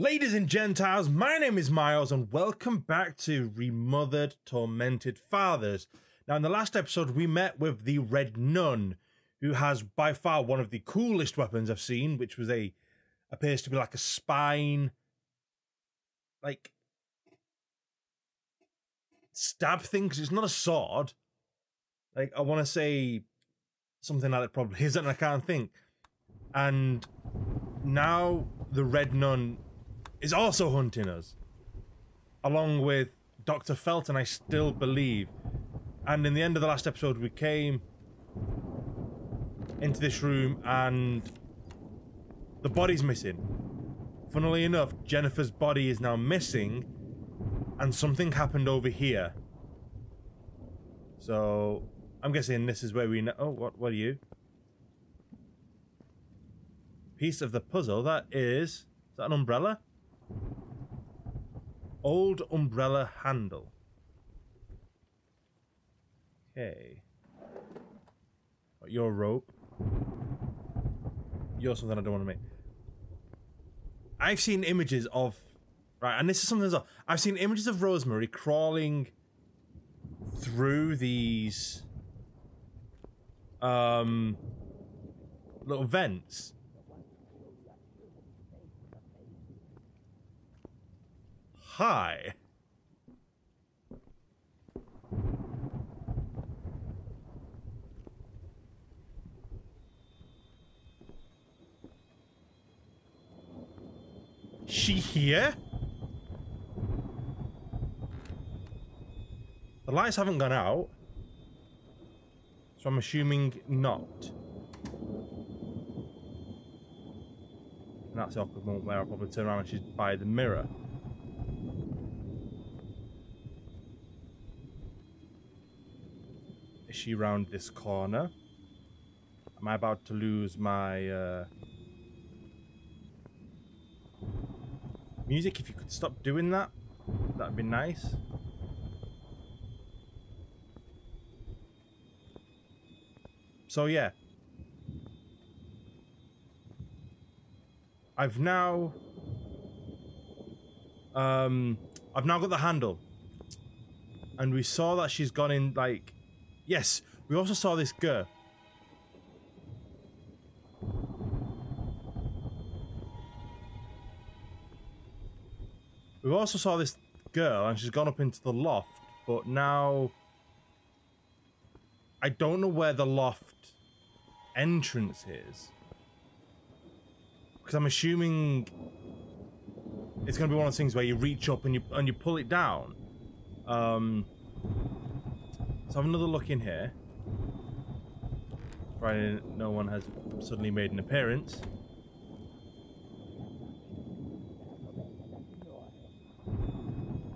Ladies and Gentiles, my name is Miles, and welcome back to Remothered Tormented Fathers. Now, in the last episode, we met with the Red Nun, who has by far one of the coolest weapons I've seen, which was a appears to be like a spine, like stab thing. Because it's not a sword. Like I want to say something like it probably isn't. I can't think. And now the Red Nun is also hunting us, along with Dr. Felton, I still believe. And in the end of the last episode, we came into this room and the body's missing. Funnily enough, Jennifer's body is now missing and something happened over here. So, I'm guessing this is where we know. Oh, what, what are you? Piece of the puzzle. That is. Is that an umbrella? Old umbrella handle. Okay. Your rope. You're something I don't want to make. I've seen images of right, and this is something. I've seen images of Rosemary crawling through these um little vents. Hi. She here? The lights haven't gone out. So I'm assuming not. And that's the awkward moment where I'll probably turn around and she's by the mirror. She round this corner? Am I about to lose my uh, music? If you could stop doing that, that'd be nice. So yeah. I've now um I've now got the handle. And we saw that she's gone in like yes, we also saw this girl. We also saw this girl and she's gone up into the loft, but now I don't know where the loft entrance is. Because I'm assuming it's going to be one of those things where you reach up and you and you pull it down. Um, let's have another look in here. Right, no one has suddenly made an appearance.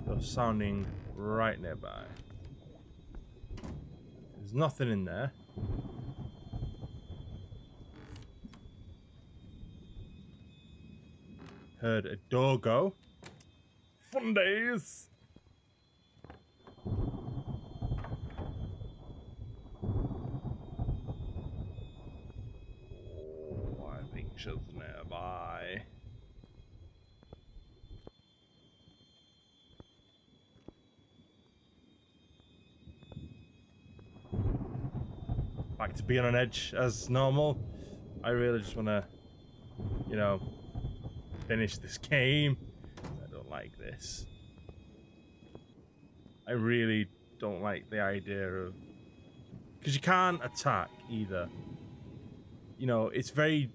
They're sounding right nearby. There's nothing in there. Heard a door go. Fun days! Oh, I think she's nearby. To being on edge as normal. I really just want to, you know, finish this game. I don't like this. I really don't like the idea of... Because you can't attack either. You know, it's very...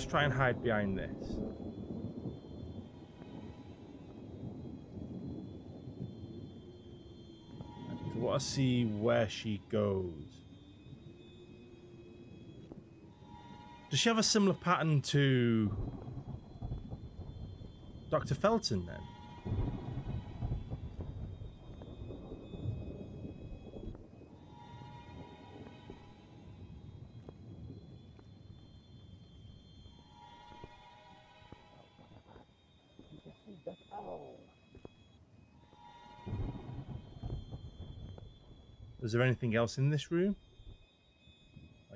let's try and hide behind this. I want to see where she goes. Does she have a similar pattern to Dr. Felton then? Is there anything else in this room?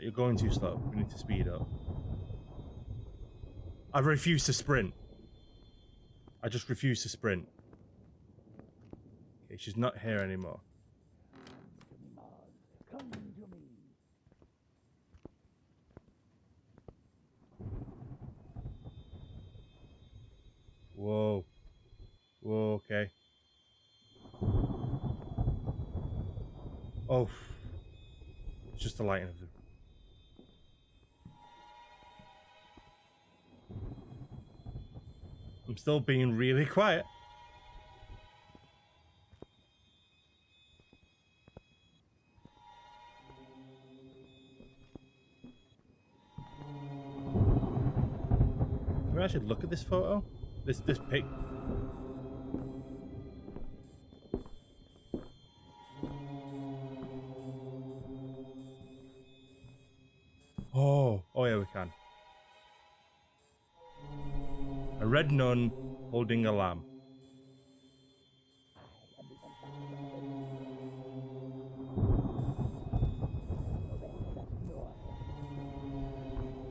You're going too slow. We need to speed up. I refuse to sprint. I just refuse to sprint. Okay, she's not here anymore. Whoa. Whoa, okay. Oh. It's just the lighting of the... I'm still being really quiet. I should look at this photo? This this pic nun holding a lamb.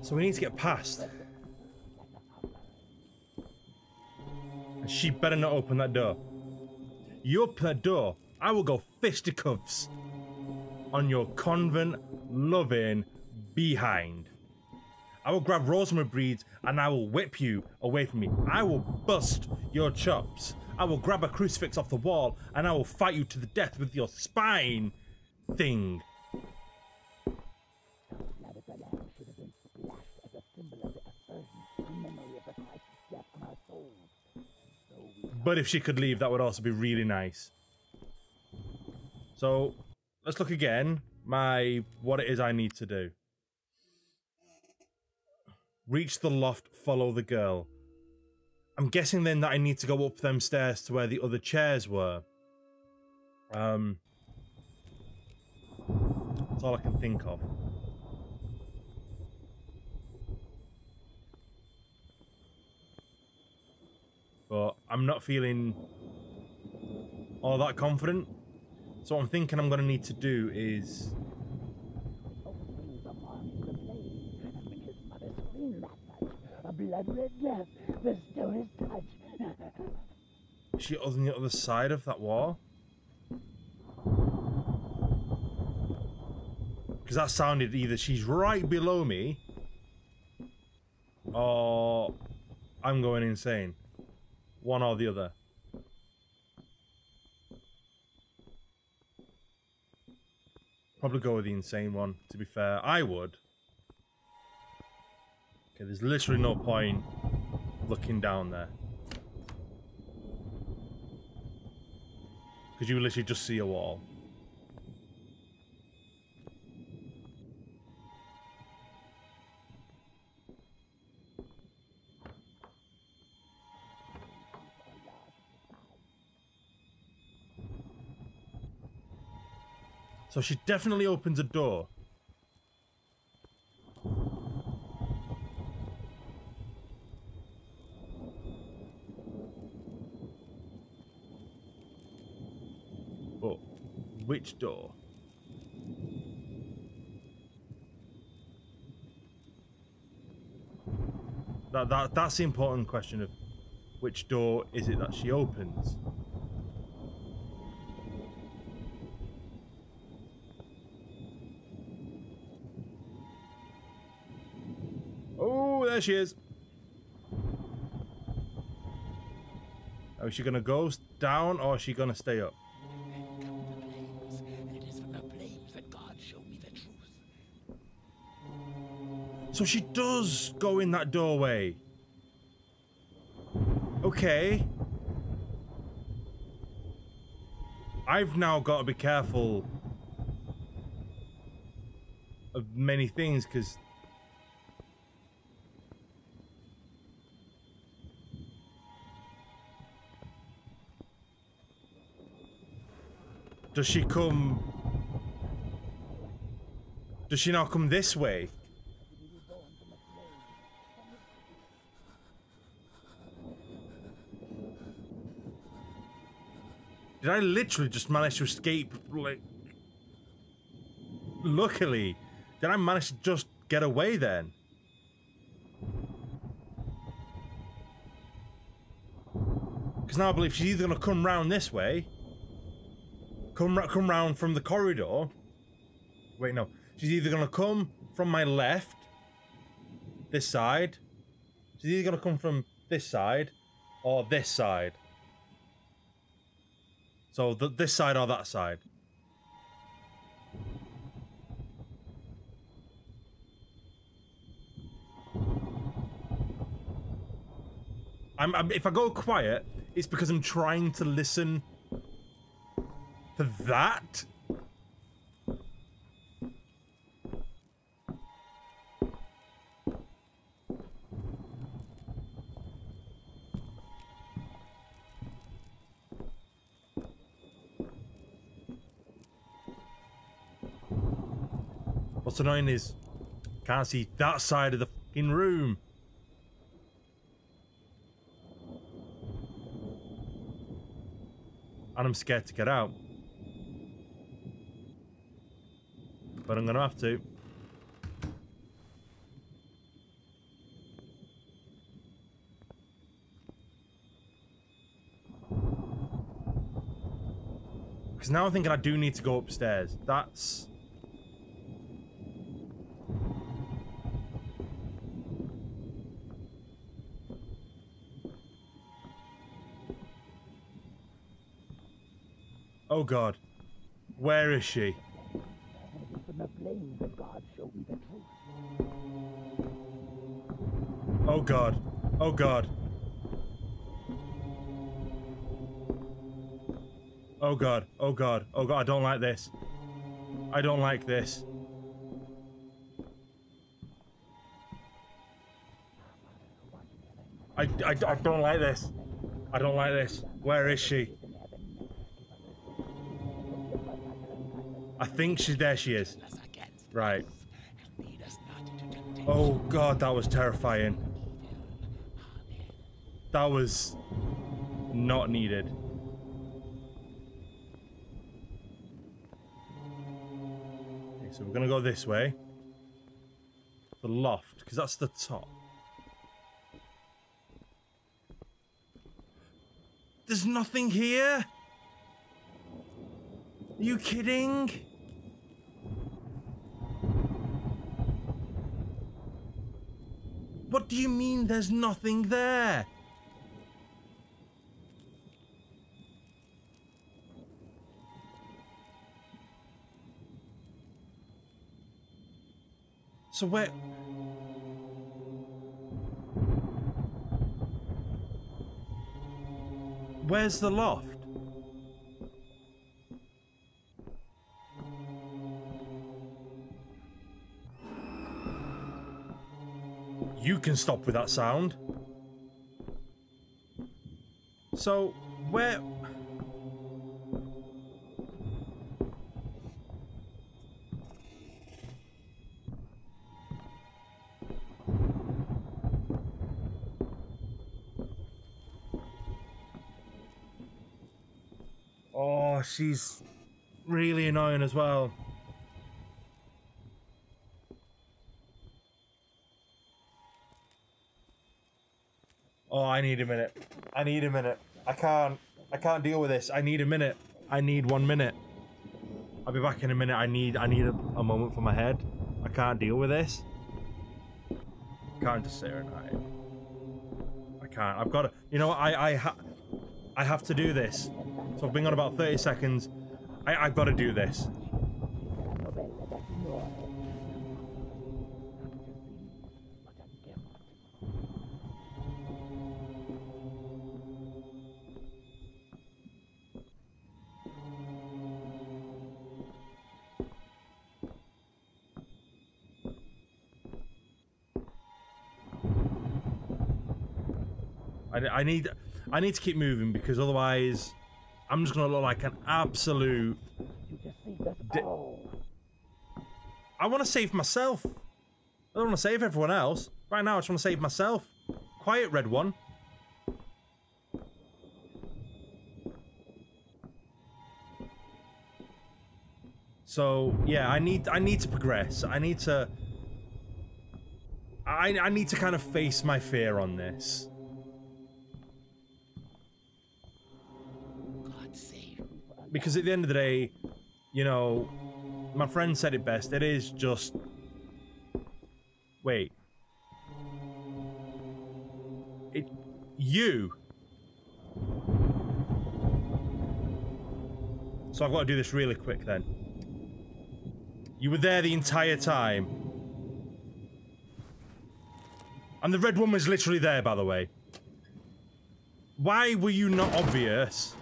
So we need to get past. And she better not open that door. You open that door, I will go fisticuffs on your convent loving behind. I will grab Rosemary Breeds and I will whip you away from me. I will bust your chops. I will grab a crucifix off the wall and I will fight you to the death with your spine thing. But if she could leave, that would also be really nice. So, let's look again. My, what it is I need to do. Reach the loft, follow the girl. I'm guessing then that I need to go up them stairs to where the other chairs were. Um, that's all I can think of. But I'm not feeling all that confident. So what I'm thinking I'm going to need to do is blood red death bestow his touch. Is she on the other side of that wall? Because that sounded either she's right below me or I'm going insane. One or the other. Probably go with the insane one, to be fair. I would. Okay, there's literally no point looking down there. Because you literally just see a wall. So she definitely opens a door. But door? That, that that's the important question of which door is it that she opens? Oh, there she is. Oh, is she gonna go down or is she gonna stay up? So she does go in that doorway. Okay. I've now got to be careful of many things because does she come does she now come this way I literally just manage to escape, like, luckily, did I manage to just get away then? Because now I believe she's either going to come round this way, come come round from the corridor. Wait, no. She's either going to come from my left, this side. She's either going to come from this side or this side. So th- this side or that side. I'm, I'm, if I go quiet, it's because I'm trying to listen for that. What's annoying is can't see that side of the fucking room. And I'm scared to get out. But I'm gonna have to. Because now I'm thinking I do need to go upstairs. That's... Oh god. Where is she? Oh god. Oh god. Oh god. Oh god. Oh god. I don't like this. I don't like this. I, I, I don't like this. I don't like this. Where is she? I think she's there. She is. Right. Oh god, that was terrifying. That was not needed. Okay, so we're gonna go this way. The loft, because that's the top. There's nothing here? Are you kidding? What do you mean there's nothing there? So where... Where's the loft? You can stop with that sound. So, where... Oh, she's really annoying as well. I need a minute. I need a minute. I can't. I can't deal with this. I need a minute. I need one minute. I'll be back in a minute. I need. I need a, a moment for my head. I can't deal with this. I can't just sit here and hide. I can't. I've got to. You know? I. I. Ha- I have to do this. So I've been on about 30 seconds. I, I've got to do this. I, need. I need to keep moving because otherwise, I'm just gonna look like an absolute. I want to save myself. I don't want to save everyone else. Right now, I just want to save myself. Quiet, red one. So yeah, I need I need to progress. I need to I I need to kind of face my fear on this. Because at the end of the day, you know, my friend said it best. It is just Wait. It you So I've got to do this really quick then. You were there the entire time. And the red woman's literally there, by the way. Why were you not obvious?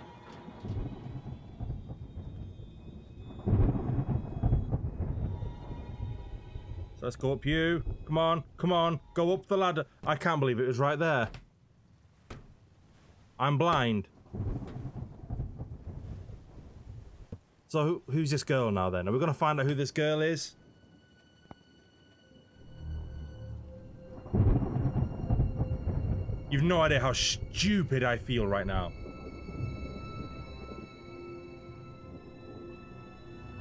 Let's go up you. Come on, come on, go up the ladder. I can't believe it was right there. I'm blind. So who, who's this girl now then? Are we going to find out who this girl is? You've no idea how stupid I feel right now.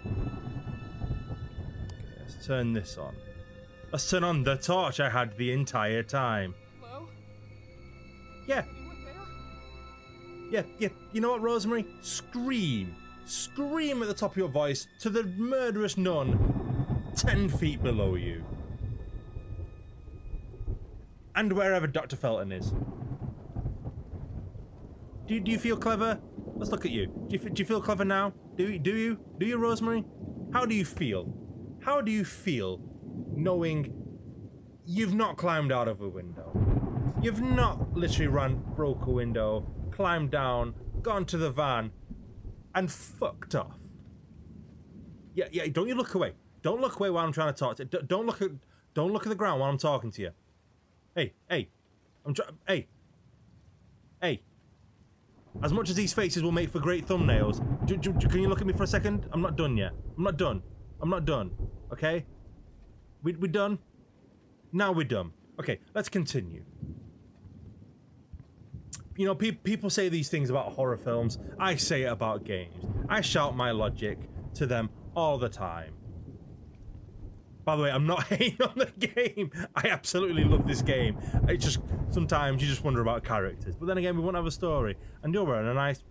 Okay, let's turn this on. Let's turn on the torch I had the entire time. Hello? Yeah, yeah, yeah. You know what, Rosemary? Scream. Scream at the top of your voice to the murderous nun 10 feet below you. And wherever Dr. Felton is. Do, you- do you feel clever? Let's look at you. Do you, do you feel clever now? Do do you? Do you, Rosemary? How do you feel? How do you feel knowing you've not climbed out of a window? You've not literally run, broke a window, climbed down, gone to the van, and fucked off. Yeah, yeah. Don't you look away. Don't look away while I'm trying to talk to you. Don't look at. Don't look at the ground while I'm talking to you. Hey, hey. I'm trying. Hey. Hey. As much as these faces will make for great thumbnails, do, do, do- can you look at me for a second? I'm not done yet. I'm not done. I'm not done. Okay. We we done. Now we're done. Okay, let's continue you know, pe- people say these things about horror films. I say it about games. I shout my logic to them all the time. By the way, I'm not hating on the game. I absolutely love this game. It's just sometimes you just wonder about characters. But then again, we won't have a story. And you're wearing a nice.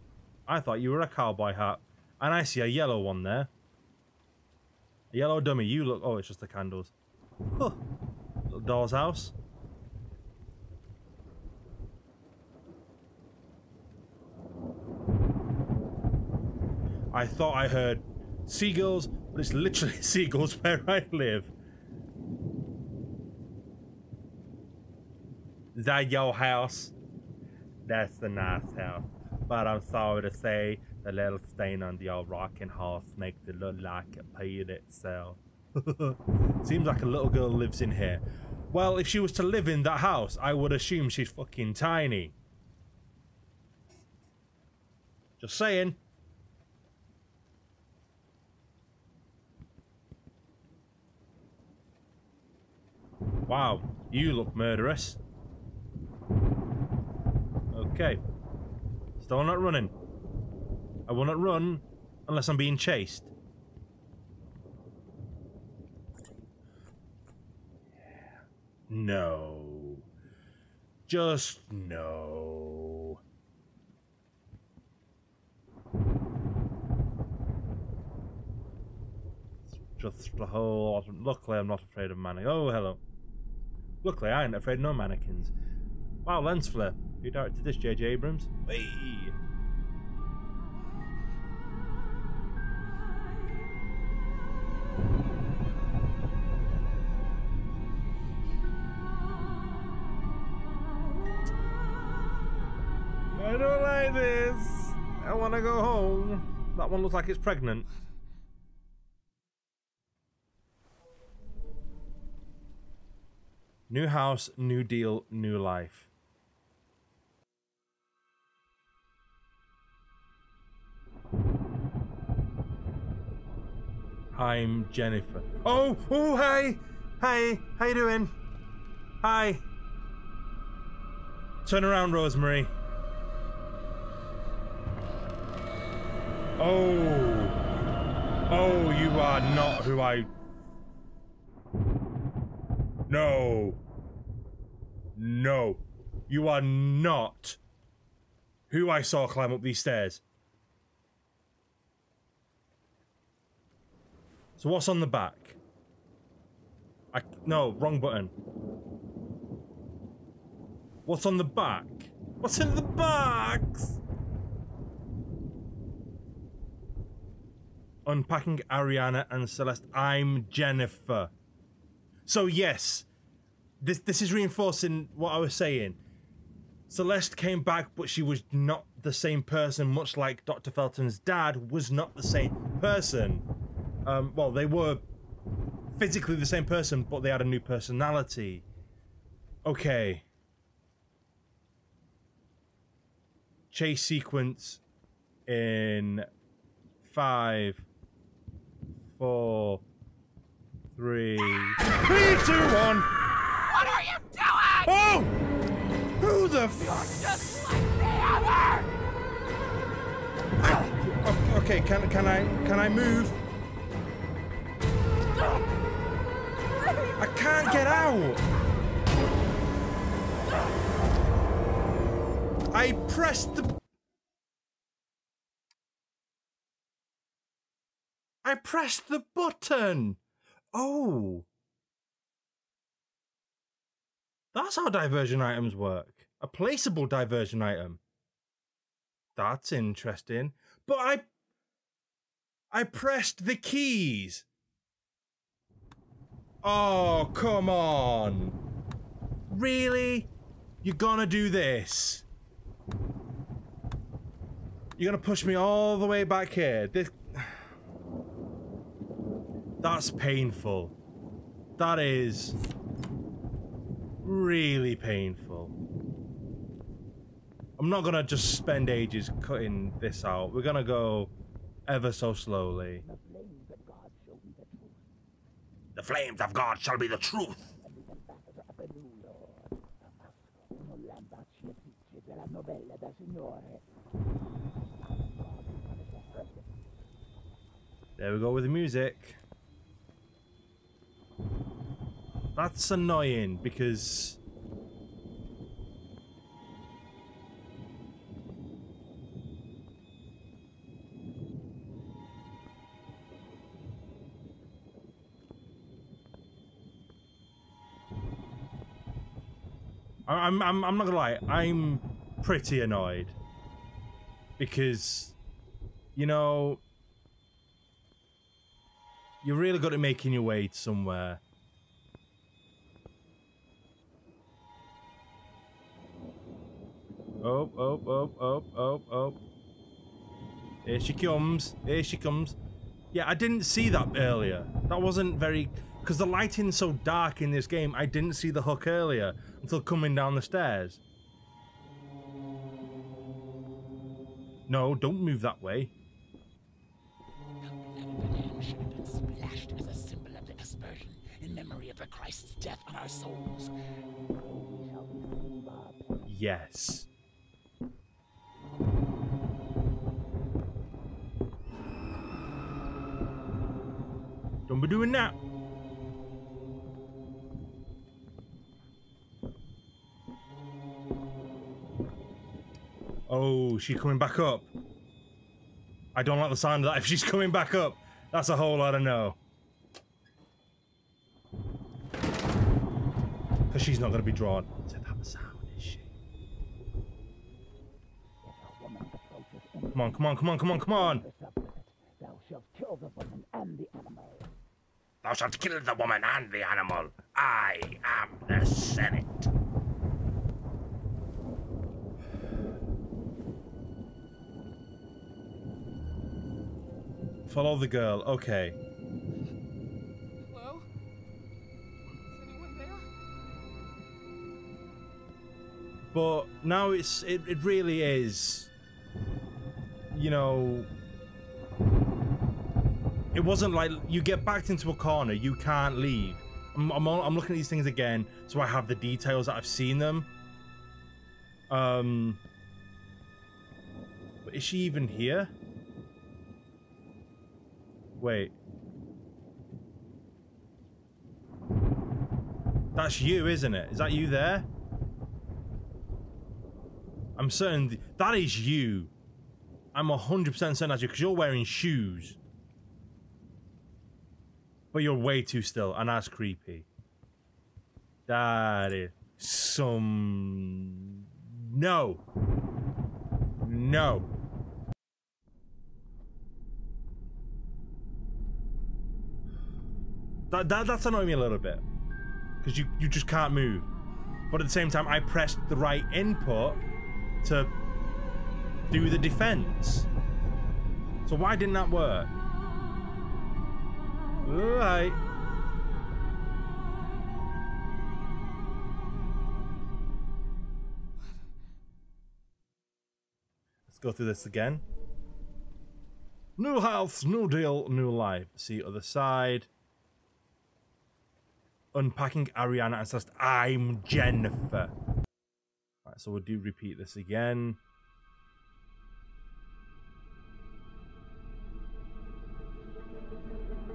I thought you were a cowboy hat, and I see a yellow one there. A yellow dummy. You look. Oh, it's just the candles. Huh. Little doll's house. I thought I heard seagulls, but it's literally seagulls where I live. Is that your house? That's the nice house. But I'm sorry to say, the little stain on the old rocking horse makes it look like it peed itself. Seems like a little girl lives in here. Well, if she was to live in that house, I would assume she's fucking tiny. Just saying. Wow, you look murderous. Okay. Still not running. I will not run unless I'm being chased. No. Just no. Just a whole. lot of- Luckily, I'm not afraid of mannequins. Oh, hello. Luckily, I ain't afraid of no mannequins. Wow, lens flare. Who directed this, J.J. Abrams? Hey. To go home. That one looks like it's pregnant. New house, new deal, new life. I'm Jennifer. Oh, oh, hey, hey, how you doing? Hi. Turn around, Rosemary. Oh. Oh, you are not who I. No. No. You are not who I saw climb up these stairs. So what's on the back? I no, wrong button. What's on the back? What's in the box? Unpacking Ariana and Celeste. I'm Jennifer. So yes, this this is reinforcing what I was saying. Celeste came back, but she was not the same person, much like Dr. Felton's dad was not the same person. Um, well, they were physically the same person, but they had a new personality. Okay. Chase sequence in five, four, three, three, two, one. What are you doing? Oh! Who the f- Just like the other! Okay, can can I can I move? I can't get out. I pressed the. I pressed the button. Oh. That's how diversion items work. A placeable diversion item. That's interesting. But I I pressed the keys. Oh, come on. Really? You're gonna do this? You're gonna push me all the way back here? This That's painful. That is really painful. I'm not gonna just spend ages cutting this out. We're gonna go ever so slowly. The flames of God shall be the truth. The flames of God shall be the truth. della novella da signore. There we go with the music. That's annoying because I'm I'm I'm not gonna lie, I'm pretty annoyed because you know you're really good at making your way to somewhere. Oh, oh, oh, oh, oh, oh. Here she comes. Here she comes. Yeah, I didn't see that earlier. That wasn't very... Because the lighting's so dark in this game, I didn't see the hook earlier until coming down the stairs. No, don't move that way. Yes. Doing that. Oh, she coming back up. I don't like the sound of that if she's coming back up. That's a whole lot of no. Because she's not going to be drawn to that sound, is she? Come on, come on, come on, come on, come on. Thou shalt kill the woman and the animal. Thou shalt kill the woman and the animal. I am the Senate. Follow the girl. Okay. Hello? Is anyone there? But now it's it, it really is you know it wasn't like you get backed into a corner you can't leave I'm, I'm, I'm looking at these things again so I have the details that I've seen them um but is she even here Wait. That's you, isn't it? Is that you there? I'm certain th- that is you. I'm 100% certain that's you because you're wearing shoes. But you're way too still, and that's creepy. That is some. No. No. That, that that's annoying me a little bit because you you just can't move. But at the same time, I pressed the right input to do the defense. So why didn't that work? Alright. Let's go through this again. New house, new deal, new life. See other side. Unpacking Ariana and says, I'm Jennifer. Alright, so we'll do repeat this again.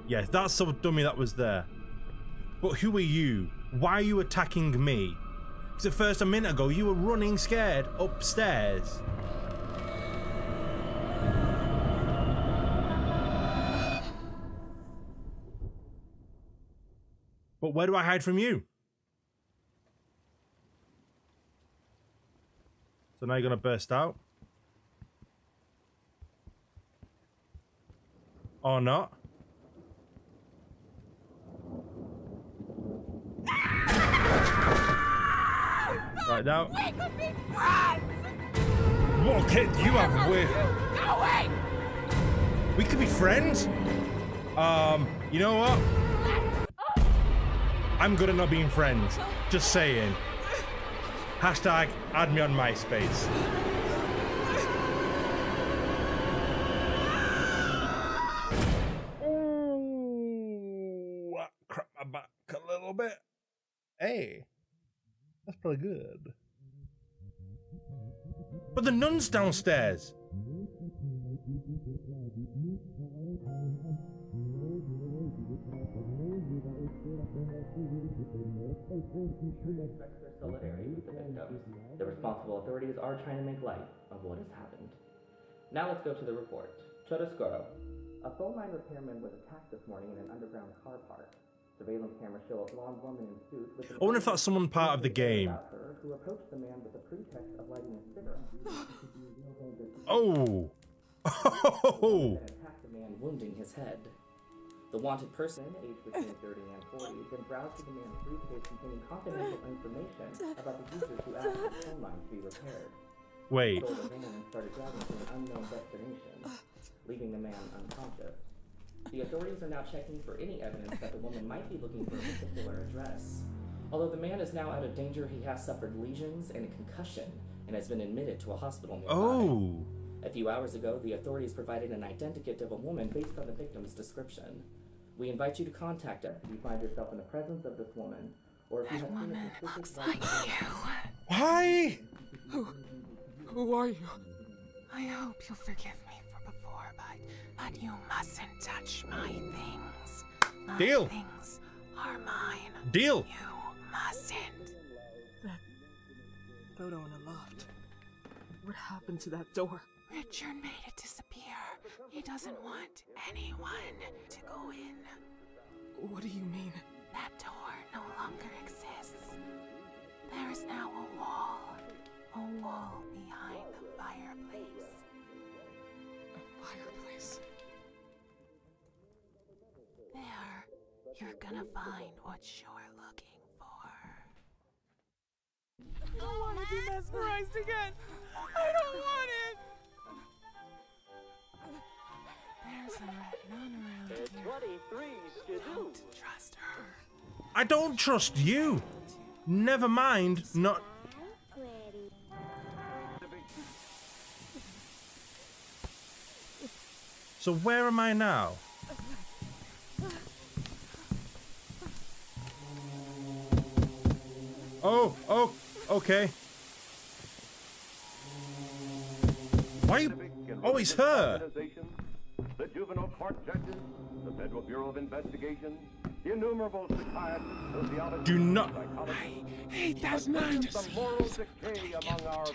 Yes, that's the dummy that was there. But who are you? Why are you attacking me? Because at first a minute ago you were running scared upstairs. But where do I hide from you? So now you're gonna burst out? Or not? Right now. We could be friends! What kid? You have away! We could be friends. Um, you know what? I'm good at not being friends. Just saying. Hashtag add me on MySpace. The nun's downstairs. express solidarity with the victims. The responsible authorities are trying to make light of what has happened. Now let's go to the report. Chodoscoro. A phone line repairman was attacked this morning in an underground car park. Surveillance cameras show a blonde woman in suit with an I wonder if that's someone part of the game. her who approached the man with the pretext of lighting a cigarette. Oh. Oh. attacked the man, wounding his head. The wanted person, aged between 30 and 40, then browsed through the man's briefcase containing confidential information about the users who asked for the phone line to be repaired. Wait. Stole the van and started driving to an unknown destination, leaving the man unconscious. The authorities are now checking for any evidence that the woman might be looking for a particular address. Although the man is now out of danger, he has suffered lesions and a concussion and has been admitted to a hospital nearby. Oh. A few hours ago, the authorities provided an identikit of a woman based on the victim's description. We invite you to contact us if you find yourself in the presence of this woman, or if you have seen a suspicious light. Why? Who are you? I hope you'll forgive me for before, but but you mustn't touch my things. My Deal. things are mine. Deal. You mustn't. Photo in the loft. What happened to that door? Richard made it disappear. He doesn't want anyone to go in. What do you mean? That door no longer exists. There is now a wall. A wall behind the fireplace. A fireplace. There, you're gonna find what you're looking for. I don't want to be mesmerized again. I don't want it. There's a red nun around here. Don't trust her. I don't trust you. Never mind. Not. So where am I now? Oh, oh, okay. Why? are you- Oh, it's her. The juvenile court judges, the Federal Bureau of Investigation, the innumerable psychiatrists, sociologists, Do not- psychologists, He does the not. moral decay among our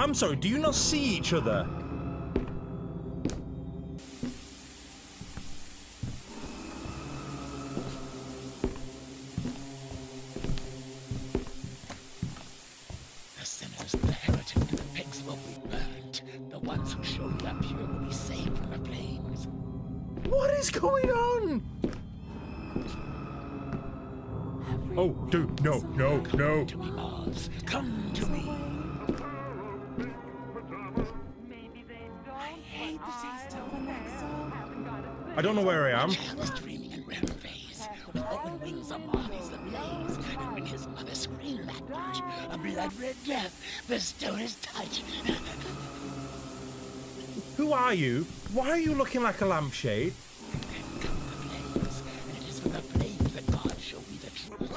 I'm sorry, do you not see each other? The sinners, the heretic, the pigs will be burnt. The ones who show you up here will be saved from the flames. What is going on? Oh, dude, no, no, no. To me, Mars. Come I don't know where I am. Child is dreaming in rem phase. With open wings, a moth is ablaze. And when his mother screamed that a blood red death bestowed his touch. Who are you? Why are you looking like a lampshade? Then come the flames, and it is from the flames that God showed me the truth.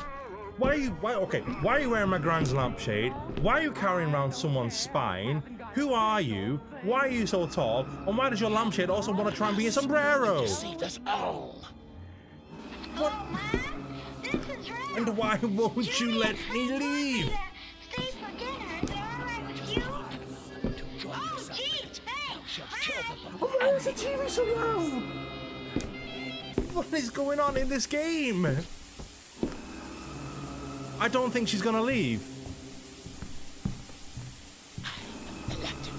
Why are you why okay, why are you wearing my grand's lampshade? Why are you carrying around someone's spine? Who are you? Why are you so tall? And why does your lampshade also want to try and be a sombrero? You saved us all. What? This is Red. And why won't you let me leave? to Stay for dinner. Is it all right with you? To join Oh, yourself. gee, hey, Thou shalt kill Mom. the Why is the TV so loud? What is going on in this game? I don't think she's gonna leave. elected.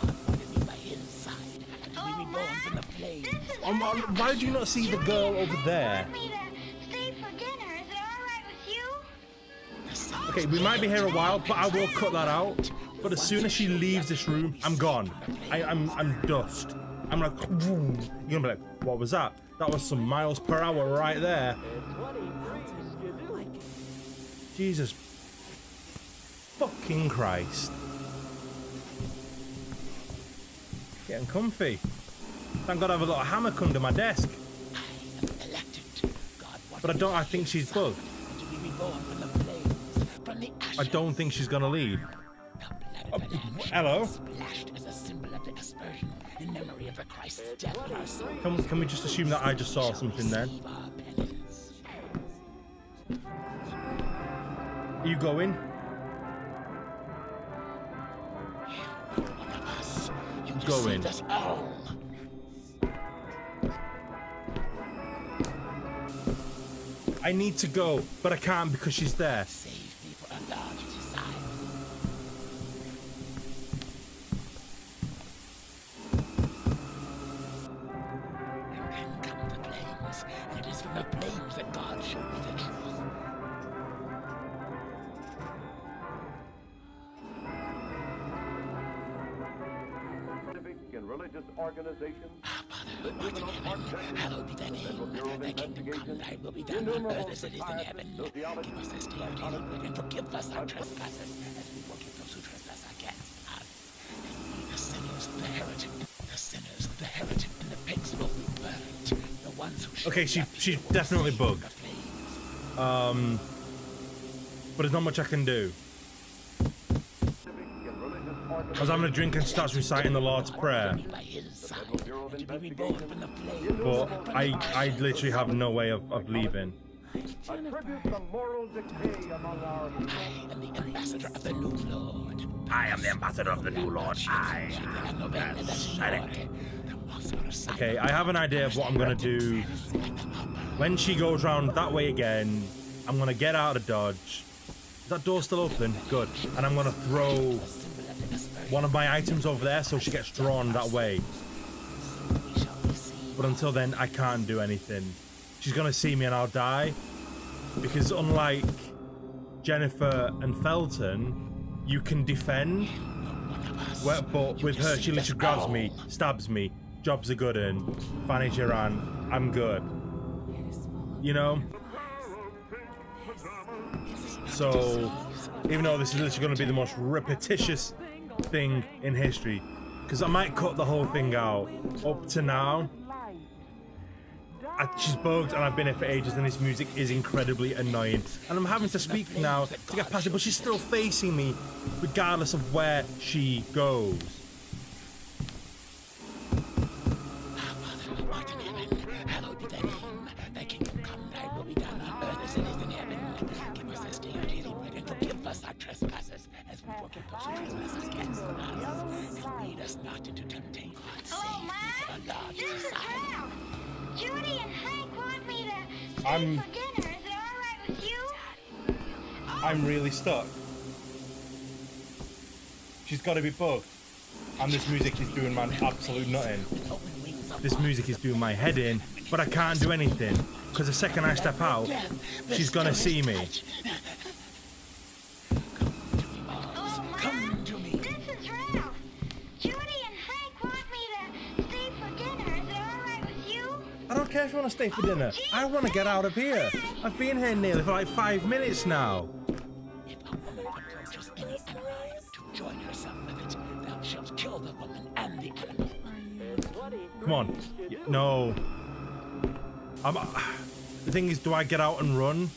God wanted me by his side. And to be reborn from the flames. This is Um, um, why do you not see the girl over there? Want me to stay for dinner. Is it all right with you? Okay, we might be here a while, but I will cut that out. But as soon as she leaves this room, I'm gone. I, I'm I'm dust. I'm like, vroom. you're gonna be like, what was that? That was some miles per hour right there. Jesus fucking Christ. Getting comfy. Thank God I have a little hammock under my desk. elected. But I don't I think she's bugged. to be reborn from the flames. From the ashes. I don't think she's gonna leave. The blood of the Lamb hello? Splashed as a symbol of the aspersion in memory of the Christ's death and our soul. Can, can we just assume that I just saw something then? Are you going? One I need to go, but I can't because she's there. In heaven. Give us this day our daily bread, and forgive us our trespasses, as we forgive those who trespass against us. And the sinners, the heretic, the sinners, the heretic, and the pigs will be burnt. The ones who Okay, she- she's definitely bugged. Um, but there's not much I can do. I was having a drink and starts reciting the Lord's Prayer, Me by his side, and to be reborn from the flames. but I I literally have no way of, of leaving. Attribute the moral decay among our. I am the ambassador of the new Lord. I am the ambassador of the new Lord. I am the Okay, I have an idea of what I'm gonna do. When she goes round that way again, I'm gonna get out of Dodge. Is that door still open? Good. And I'm gonna throw one of my items over there so she gets drawn that way. But until then, I can't do anything. She's gonna see me and I'll die. Because unlike Jennifer and Felton, you can defend. But with her, she literally grabs me, stabs me. Jobs are good and Fanny Giran, I'm good. You know? So, even though this is literally going to be the most repetitious thing in history, because I might cut the whole thing out up to now, I, she's bugged and I've been here for ages and this music is incredibly annoying. And I'm having to speak now to get past it, but she's still facing me regardless of where she goes. Hello, from the This is Jesus. Judy and Hank want me to stay I'm- for dinner. Is it all right with you? I'm oh. really stuck. She's got to be bugged. And this music is doing my absolute nothing. This music is doing my head in, but I can't do anything. Because the second I step out, she's gonna see me. I don't if you want to stay for dinner. I want to get out of here. I've been here nearly for like five minutes now. If a woman approaches any animal to join herself with it, thou shalt kill the woman and the animal. Come on. No. I'm, uh, the thing is, do I get out and run?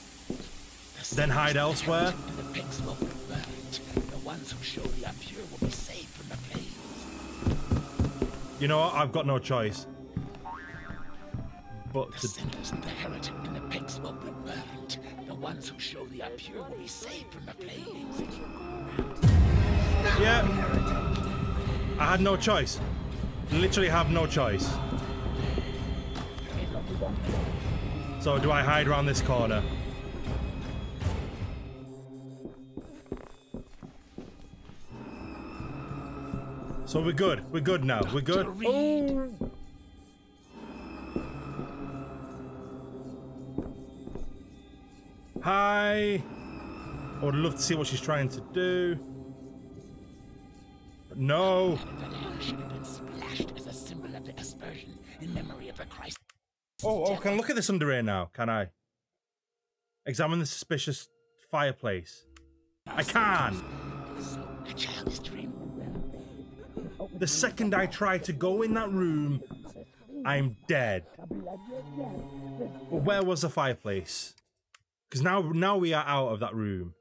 Then hide elsewhere? The pigs will be. The ones who the will be saved from the flames. You know what? I've got no choice. But The sinners and the heretic and the pigs will be burnt. The ones who show the impure will be saved from the flames. yeah. I had no choice. Literally have no choice. So do I hide around this corner? So we're good. We're good now. We're good. Oh. Hi. I would love to see what she's trying to do. But no. Oh, oh, can I look at this under here now? Can I? Examine the suspicious fireplace. I can. The second I try to go in that room, I'm dead. But where was the fireplace? Because now, now we are out of that room.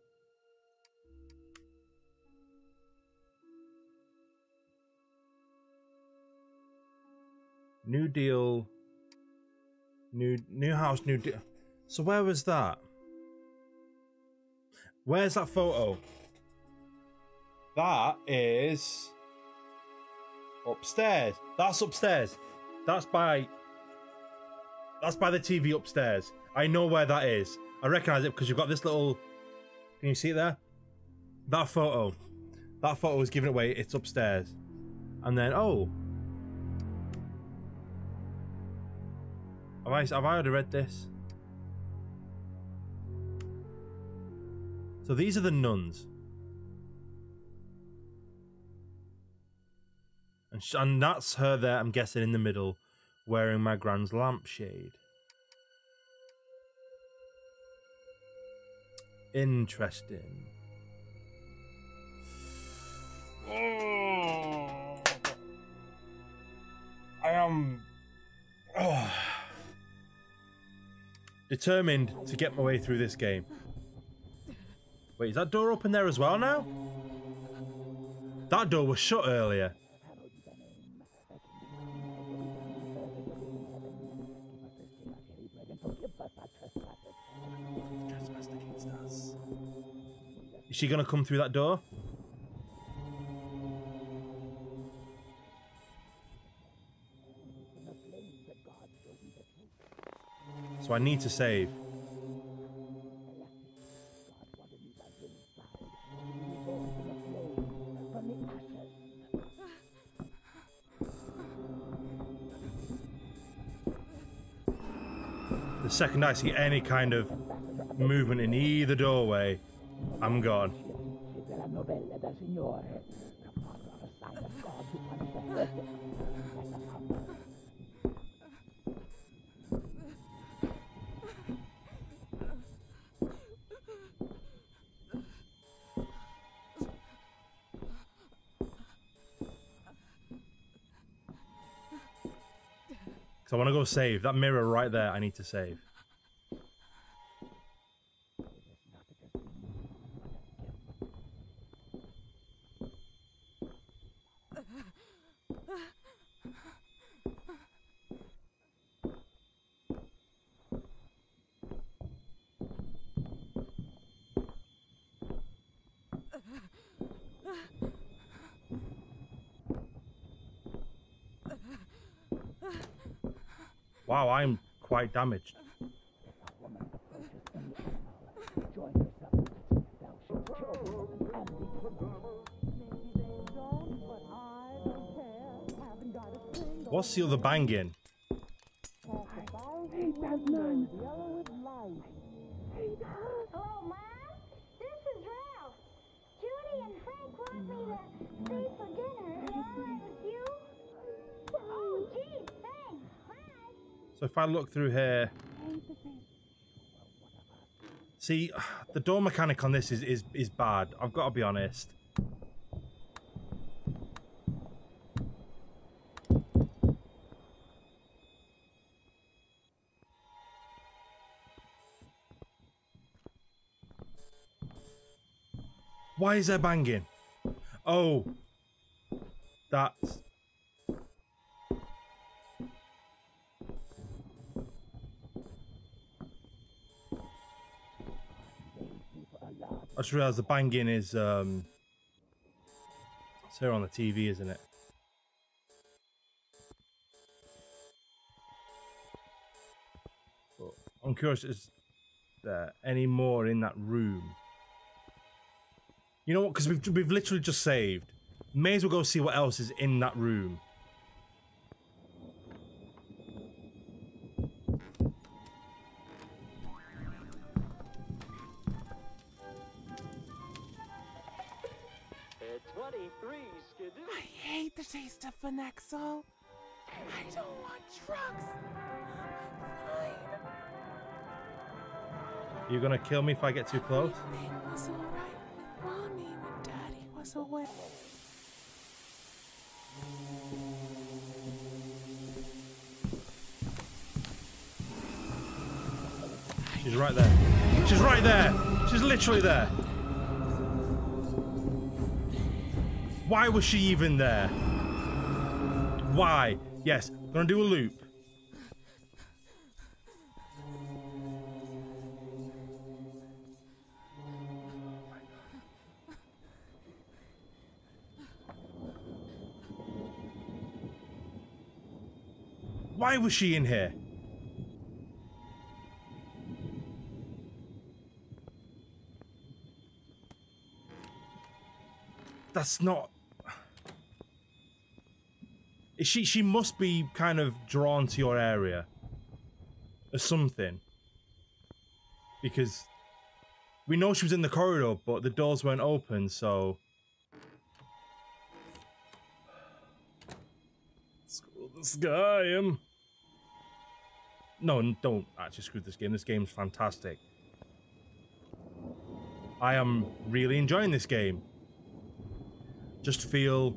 New deal. New new house, new deal. So where was that? Where's that photo? That is upstairs. That's upstairs. That's by That's by the TV upstairs. I know where that is. I recognize it because you've got this little Can you see it there? That photo. That photo giving it away. It's upstairs. And then oh. Have I have I already read this? So these are the nuns. And, and that's her there, I'm guessing, in the middle, wearing my grand's lampshade. Interesting. Oh. I am oh. determined to get my way through this game. Wait, is that door open there as well now? That door was shut earlier. She gonna come through that door? So I need to save. The second I see any kind of movement in either doorway, I'm gone. So I want to go save. That mirror right there, I need to save. Wow, I'm quite damaged. What's the other banging? Hello, Mom? This is Ralph. Judy and Frank want me to stay for dinner. Is it all right with you? Oh, gee, thanks. Hi. So if I look through here, see, the door mechanic on this is is is bad. I've got to be honest. Why is there banging? Oh, that's just realised the banging is um it's here on the TV, isn't it? But I'm curious, is there any more in that room? You know what? Because we've we've literally just saved. May as well go see what else is in that room. I hate the taste of Phenoxyl. I don't want drugs. I'm fine. You're gonna kill me if I get too close? Everything was alright with mommy when daddy was away. She's right there. She's right there. She's literally there. Why was she even there? Why? Yes, gonna do a loop. Why was she in here? That's not. She she must be kind of drawn to your area, or something. Because we know she was in the corridor, but the doors weren't open, so. Screw this. Um. No, don't actually screw this game. This game's fantastic. I am really enjoying this game. Just feel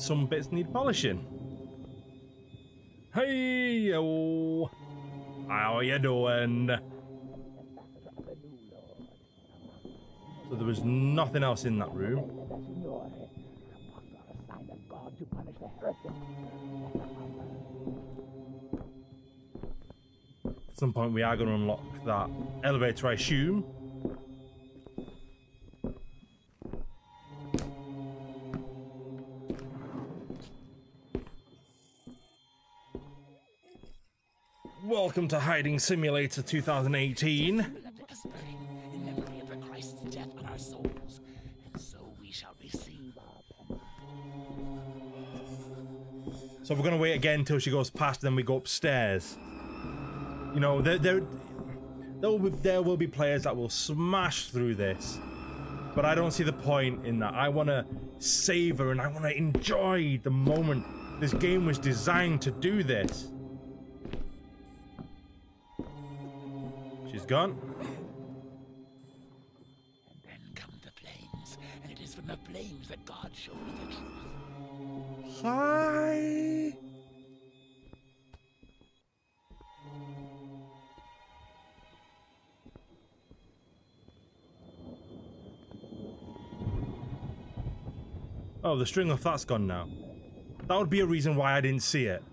some bits need polishing. Hey yo, how are you doing? So there was nothing else in that room. At some point we are going to unlock that elevator, I assume. Welcome to Hiding Simulator 2018. Let us pray in memory of the Christ's death on our souls, so we So we're gonna wait again until she goes past, then we go upstairs. You know, there, there, there will be there will be players that will smash through this, but I don't see the point in that. I want to savor and I want to enjoy the moment. This game was designed to do this. gone. And then come the flames, and it is from the flames that God showed me the truth. Hi. Oh, the string of that's gone now. That would be a reason why I didn't see it.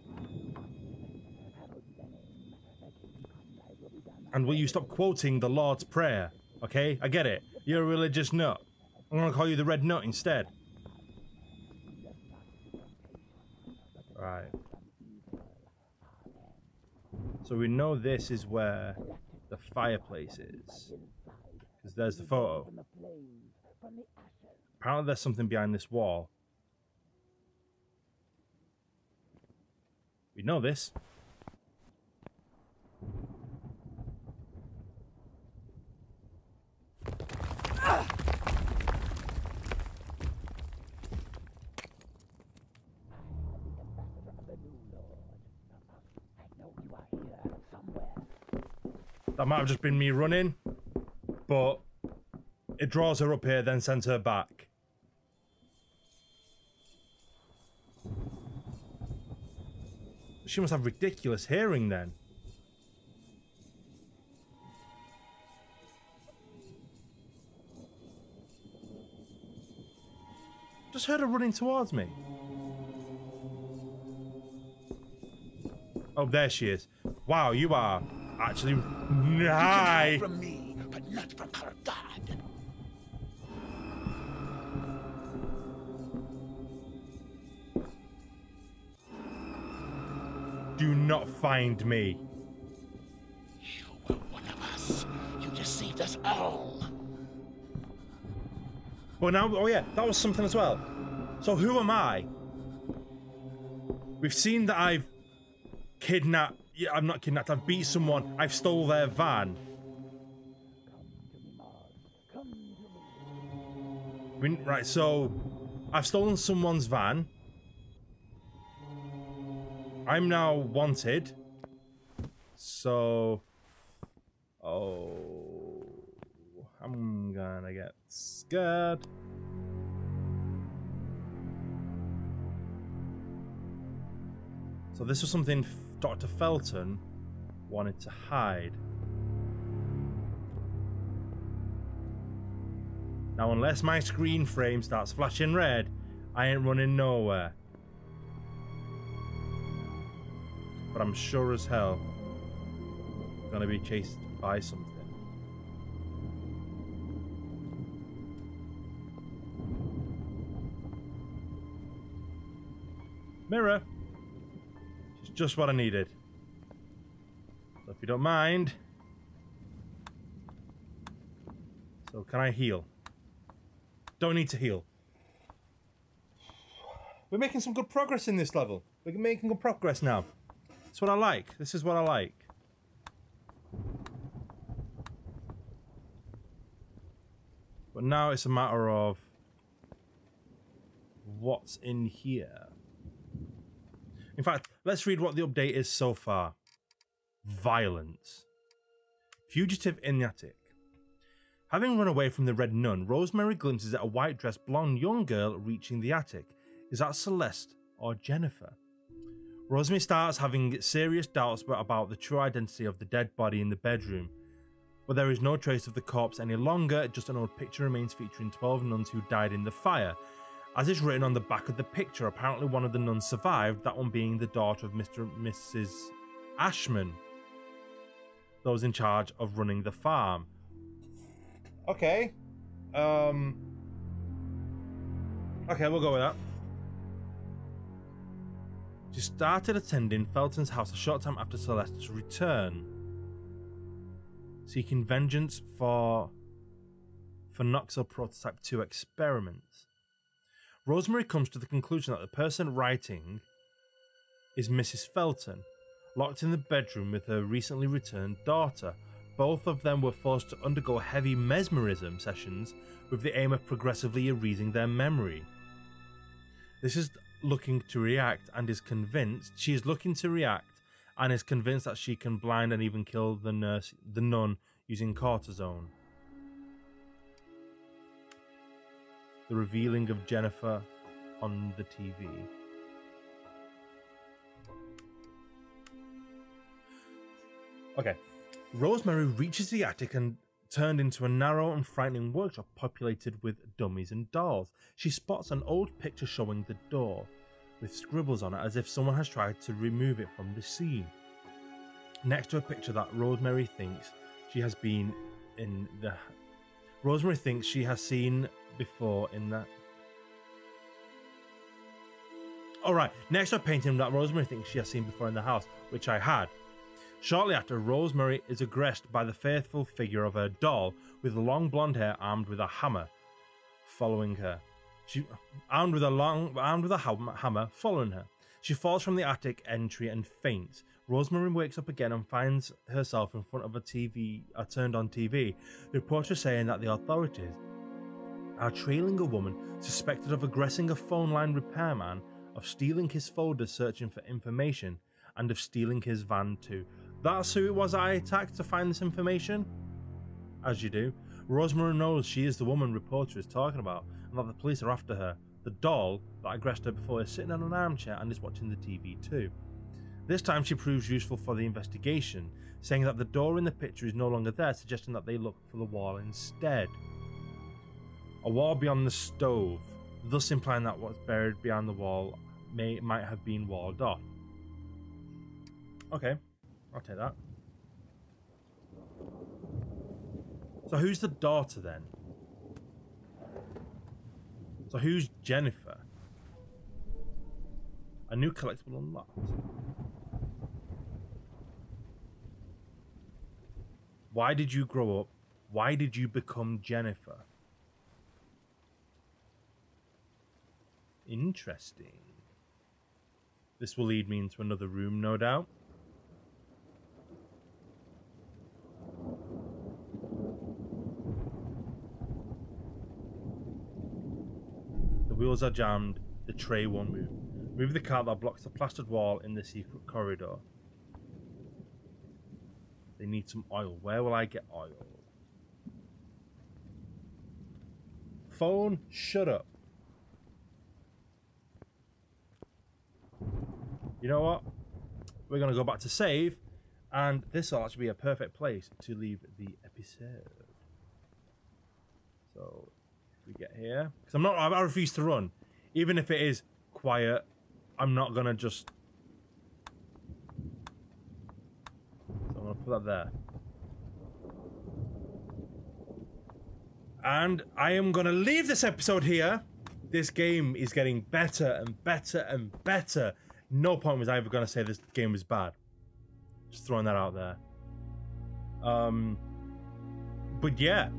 And will you stop quoting the Lord's Prayer? Okay, I get it. You're a religious nut. I'm gonna call you the Red Nut instead. Right. So we know this is where the fireplace is. Because there's the photo. Apparently there's something behind this wall. We know this. That might have just been me running, but it draws her up here, then sends her back. She must have ridiculous hearing then. Just heard her running towards me. Oh, there she is. Wow, you are actually high. From me, but not from our God. Do not find me. You were one of us. You deceived us all. Well, now, oh yeah, that was something as well. So who am I? We've seen that I've kidnapped. Yeah, I'm not kidnapped. I've beat someone. I've stole their van. We, right, so I've stolen someone's van. I'm now wanted. So, oh, I'm gonna get scared. So this was something Dr. Felton wanted to hide. Now, unless my screen frame starts flashing red, I ain't running nowhere. But I'm sure as hell gonna be chased by something. Mirror. Just what I needed. So if you don't mind. So can I heal? Don't need to heal. We're making some good progress in this level. We're making good progress now. That's what I like. This is what I like. But now it's a matter of what's in here. In fact, let's read what the update is so far. Violence. Fugitive in the attic. Having run away from the Red Nun, Rosemary glimpses at a white dressed blonde young girl reaching the attic. Is that Celeste or Jennifer? Rosemary starts having serious doubts about the true identity of the dead body in the bedroom, but there is no trace of the corpse any longer, just an old picture remains featuring 12 nuns who died in the fire. As is written on the back of the picture, apparently one of the nuns survived, that one being the daughter of Mr. and Mrs. Ashman, those in charge of running the farm. Okay. Um. Okay, we'll go with that. She started attending Felton's house a short time after Celeste's return, seeking vengeance for for Noxel Prototype 2 experiments. Rosemary comes to the conclusion that the person writing is Mrs. Felton, locked in the bedroom with her recently returned daughter. Both of them were forced to undergo heavy mesmerism sessions with the aim of progressively erasing their memory. This is looking to react and is convinced she is looking to react and is convinced that she can blind and even kill the nurse the nun using cortisone. The revealing of Jennifer on the TV. Okay. Rosemary reaches the attic and turned into a narrow and frightening workshop populated with dummies and dolls. She spots an old picture showing the door, with scribbles on it as if someone has tried to remove it from the scene. Next to a picture that Rosemary thinks she has been in the. Rosemary thinks she has seen before in that. Alright, next to a painting that Rosemary thinks she has seen before in the house, which I had. Shortly after, Rosemary is aggressed by the faithful figure of her doll with long blonde hair armed with a hammer following her. She armed with a long armed with a ham- hammer following her. She falls from the attic entry and faints. Rosemary wakes up again and finds herself in front of a TV, a turned on TV. The reporter saying that the authorities are trailing a woman suspected of aggressing a phone line repairman, of stealing his folder searching for information, and of stealing his van too. That's who it was I attacked to find this information? As you do. Rosemary knows she is the woman reporter is talking about, and that the police are after her. The doll that aggressed her before is sitting in an armchair and is watching the TV too. This time she proves useful for the investigation, saying that the door in the picture is no longer there, suggesting that they look for the wall instead. A wall beyond the stove, thus implying that what's buried behind the wall may might have been walled off. Okay, I'll take that. So who's the daughter then? So who's Jennifer? A new collectible unlocked. Why did you grow up? Why did you become Jennifer? Interesting. This will lead me into another room, no doubt. The wheels are jammed, the tray won't move. Move the cart that blocks the plastered wall in the secret corridor. They need some oil. Where will I get oil? Phone, shut up. You know what? We're going to go back to save, and this will actually be a perfect place to leave the episode. So, if we get here, because I'm not, I refuse to run, even if it is quiet. I'm not gonna just. That there. And I am gonna leave this episode here. This game is getting better and better and better. No point was I ever gonna say this game was bad. Just throwing that out there. Um, but yeah,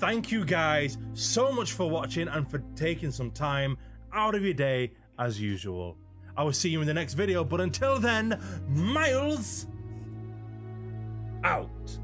thank you guys so much for watching and for taking some time out of your day as usual. I will see you in the next video, but until then, Miles out.